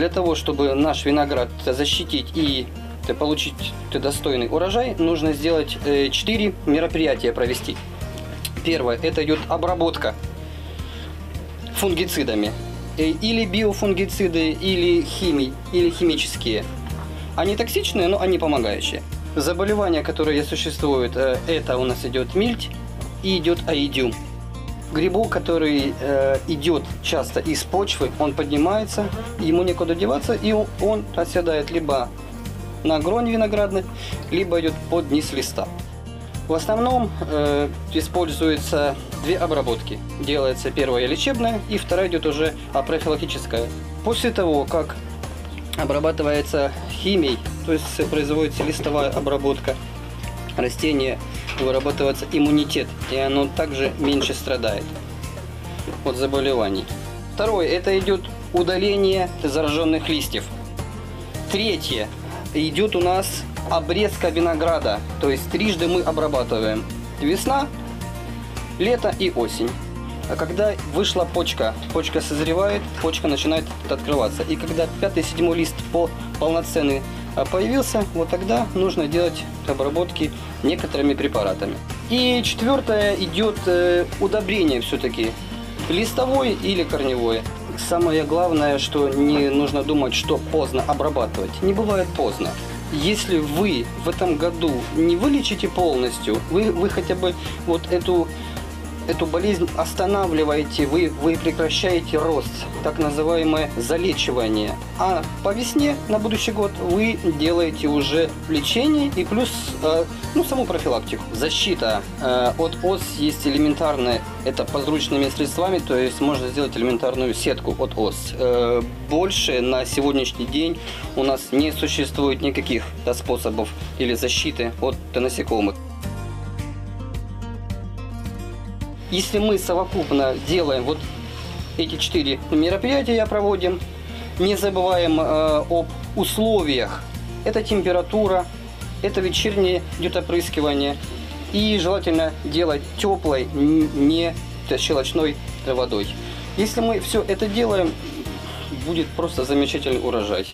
Для того, чтобы наш виноград защитить и получить достойный урожай, нужно сделать 4 мероприятия провести. Первое, это идет обработка фунгицидами. Э, Или биофунгициды, или химии, или химические. Они токсичные, но они помогающие. Заболевания, которые существуют, э, это у нас идет мильть и идет аидиум. Грибок, который э, идет часто из почвы, он поднимается, ему некуда деваться, и он, оседает либо на гронь виноградной, либо идет под низ листа. В основном э, используются две обработки. Делается первая лечебная и вторая идет уже профилактическая. После того, как обрабатывается химией, то есть производится листовая обработка растения, вырабатывается иммунитет, и оно также меньше страдает от заболеваний. Второе, это идет удаление зараженных листьев. Третье, идет у нас обрезка винограда. То есть трижды мы обрабатываем. Весна, лето и осень. А когда вышла почка, почка созревает, почка начинает открываться. И когда пятый, седьмой лист по полноценный появился, вот тогда нужно делать обработки некоторыми препаратами. И четвертое идет э, удобрение все-таки, листовое или корневое. Самое главное, что не нужно думать, что поздно обрабатывать. Не бывает поздно. Если вы в этом году не вылечите полностью, вы, вы хотя бы вот эту эту болезнь останавливаете, вы, вы прекращаете рост, так называемое залечивание. А по весне на будущий год вы делаете уже лечение и плюс э, ну, саму профилактику. Защита э, от ос есть элементарная, это подручными средствами, то есть можно сделать элементарную сетку от ос. Э, больше на сегодняшний день у нас не существует никаких да, способов или защиты от насекомых. Если мы совокупно делаем вот эти четыре мероприятия проводим, не забываем э, об условиях. Это температура, это вечернее идет опрыскивание. И желательно делать теплой, не щелочной водой. Если мы все это делаем, будет просто замечательный урожай.